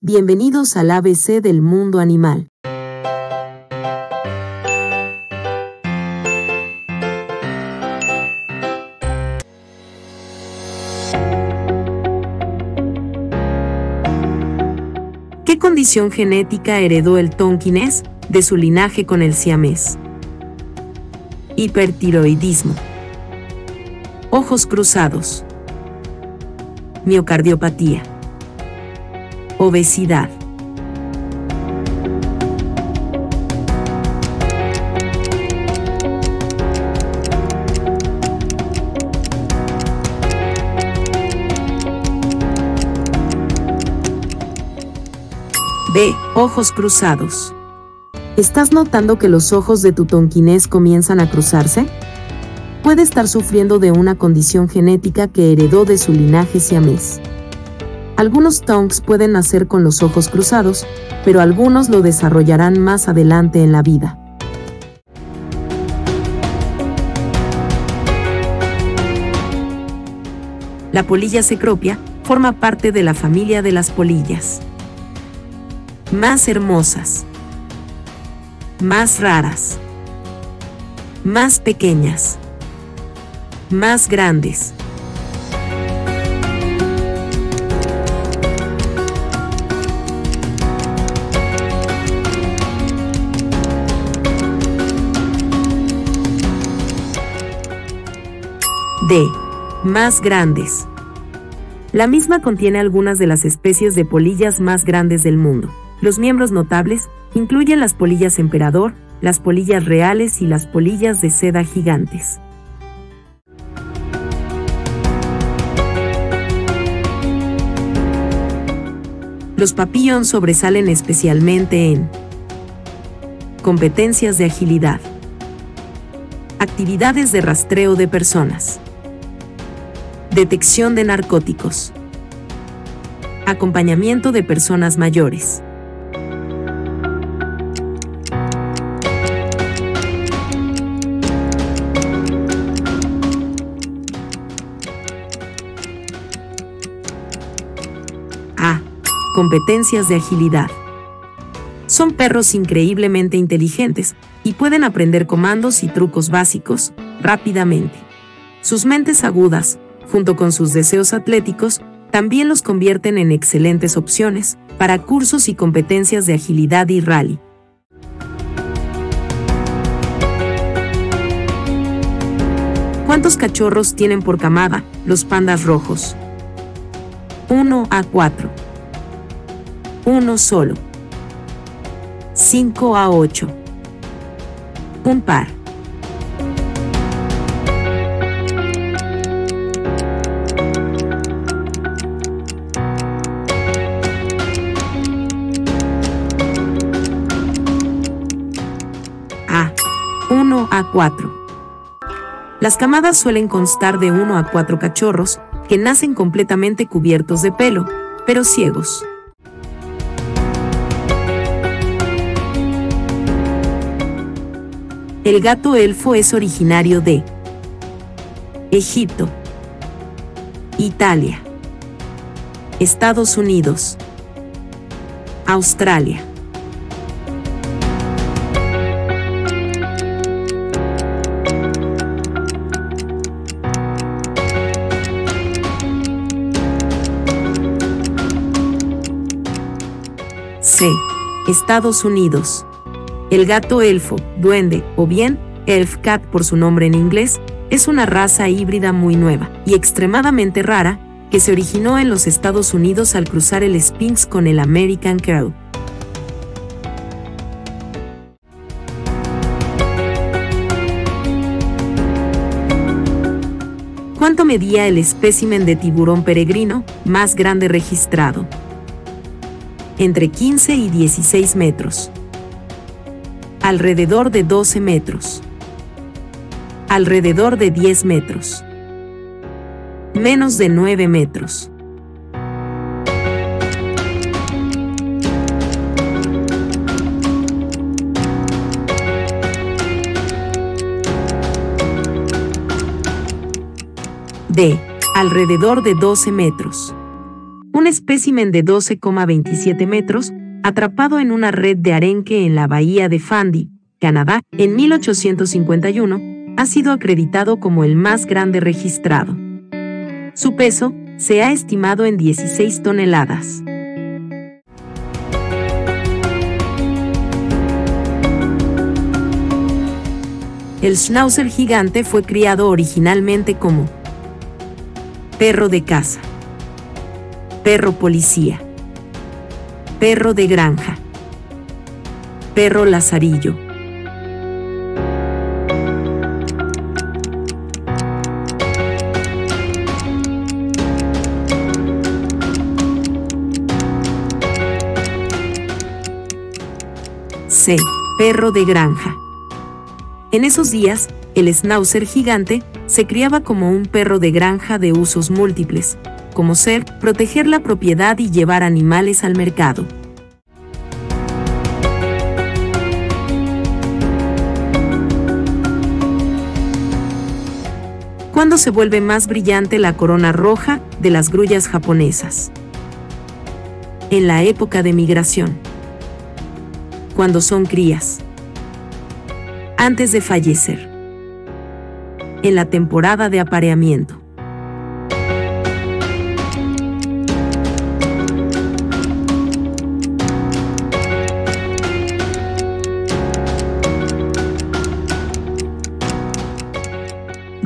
Bienvenidos al ABC del mundo animal. ¿Qué condición genética heredó el tonkinés de su linaje con el siamés? Hipertiroidismo. Ojos cruzados. Miocardiopatía. Obesidad. B. Ojos cruzados. ¿Estás notando que los ojos de tu tonquinés comienzan a cruzarse? Puede estar sufriendo de una condición genética que heredó de su linaje siamés. Algunos tonks pueden nacer con los ojos cruzados, pero algunos lo desarrollarán más adelante en la vida. La polilla cecropia forma parte de la familia de las polillas. Más hermosas. Más raras. Más pequeñas. Más grandes. D. Más grandes. La misma contiene algunas de las especies de polillas más grandes del mundo. Los miembros notables incluyen las polillas emperador, las polillas reales y las polillas de seda gigantes. Los papillons sobresalen especialmente en competencias de agilidad, actividades de rastreo de personas, detección de narcóticos, acompañamiento de personas mayores. A. Competencias de agilidad. Son perros increíblemente inteligentes y pueden aprender comandos y trucos básicos rápidamente. Sus mentes agudas, junto con sus deseos atléticos, también los convierten en excelentes opciones para cursos y competencias de agilidad y rally. ¿Cuántos cachorros tienen por camada los pandas rojos? 1 a 4. Uno solo. 5 a 8. Un par. 4. Las camadas suelen constar de 1 a 4 cachorros, que nacen completamente cubiertos de pelo, pero ciegos. El gato elfo es originario de Egipto, Italia, Estados Unidos, Australia. C. Estados Unidos. El gato elfo, duende, o bien elf cat por su nombre en inglés, es una raza híbrida muy nueva y extremadamente rara que se originó en los Estados Unidos al cruzar el Sphinx con el American Crow. ¿Cuánto medía el espécimen de tiburón peregrino más grande registrado? Entre 15 y 16 metros. Alrededor de 12 metros. Alrededor de 10 metros. Menos de 9 metros. D. Alrededor de 12 metros. Espécimen de 12,27 metros, atrapado en una red de arenque en la bahía de Fundy, Canadá, en 1851, ha sido acreditado como el más grande registrado. Su peso se ha estimado en 16 toneladas. El schnauzer gigante fue criado originalmente como perro de caza, perro policía, perro de granja, perro lazarillo. C. Perro de granja. En esos días, el schnauzer gigante se criaba como un perro de granja de usos múltiples, como ser, proteger la propiedad y llevar animales al mercado. ¿Cuándo se vuelve más brillante la corona roja de las grullas japonesas? En la época de migración. Cuando son crías antes de fallecer. En la temporada de apareamiento.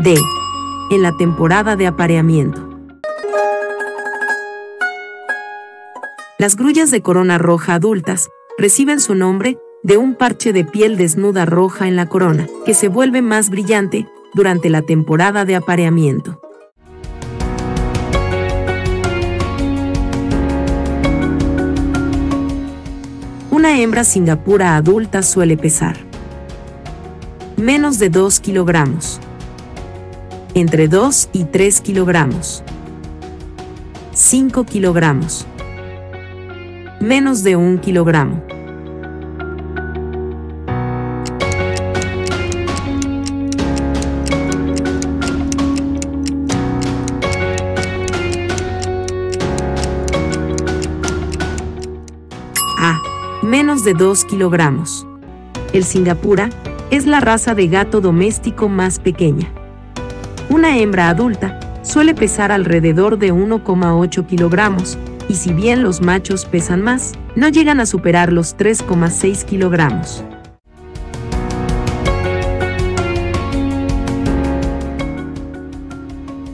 D. En la temporada de apareamiento. Las grullas de corona roja adultas reciben su nombre de un parche de piel desnuda roja en la corona, que se vuelve más brillante durante la temporada de apareamiento. Una hembra singapura adulta suele pesar menos de 2 kilogramos, entre 2 y 3 kilogramos, 5 kilogramos, menos de 1 kilogramo. menos de 2 kilogramos. El Singapura es la raza de gato doméstico más pequeña. Una hembra adulta suele pesar alrededor de 1,8 kilogramos, y si bien los machos pesan más, no llegan a superar los 3,6 kilogramos.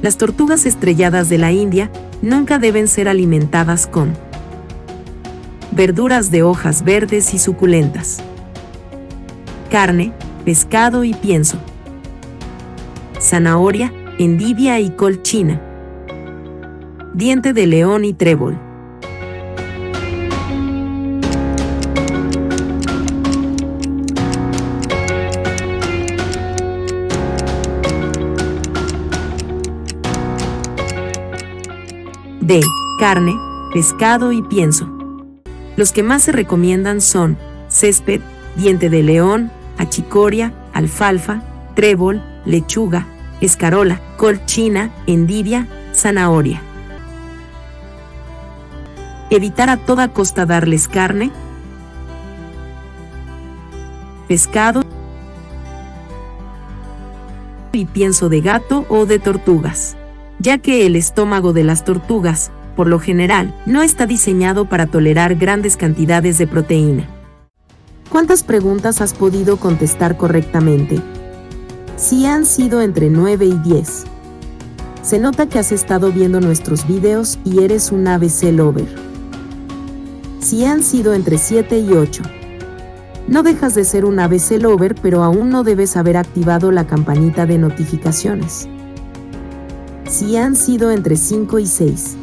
Las tortugas estrelladas de la India nunca deben ser alimentadas con verduras de hojas verdes y suculentas, carne, pescado y pienso, zanahoria, endivia y col china, diente de león y trébol. D. Carne, pescado y pienso. Los que más se recomiendan son césped, diente de león, achicoria, alfalfa, trébol, lechuga, escarola, col china, endivia, zanahoria. Evitar a toda costa darles carne, pescado y pienso de gato o de tortugas, ya que el estómago de las tortugas por lo general, no está diseñado para tolerar grandes cantidades de proteína. ¿Cuántas preguntas has podido contestar correctamente? Si han sido entre 9 y 10. Se nota que has estado viendo nuestros videos y eres un ABC lover. Si han sido entre 7 y 8. No dejas de ser un ABC lover, pero aún no debes haber activado la campanita de notificaciones. Si han sido entre 5 y 6.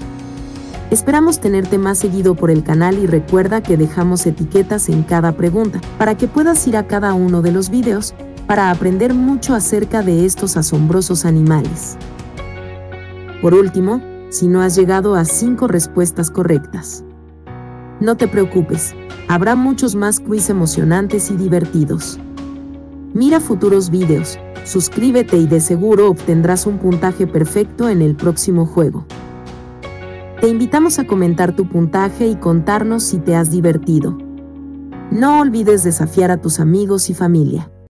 Esperamos tenerte más seguido por el canal y recuerda que dejamos etiquetas en cada pregunta para que puedas ir a cada uno de los videos para aprender mucho acerca de estos asombrosos animales. Por último, si no has llegado a 5 respuestas correctas. No te preocupes, habrá muchos más quiz emocionantes y divertidos. Mira futuros videos, suscríbete y de seguro obtendrás un puntaje perfecto en el próximo juego. Te invitamos a comentar tu puntaje y contarnos si te has divertido. No olvides desafiar a tus amigos y familia.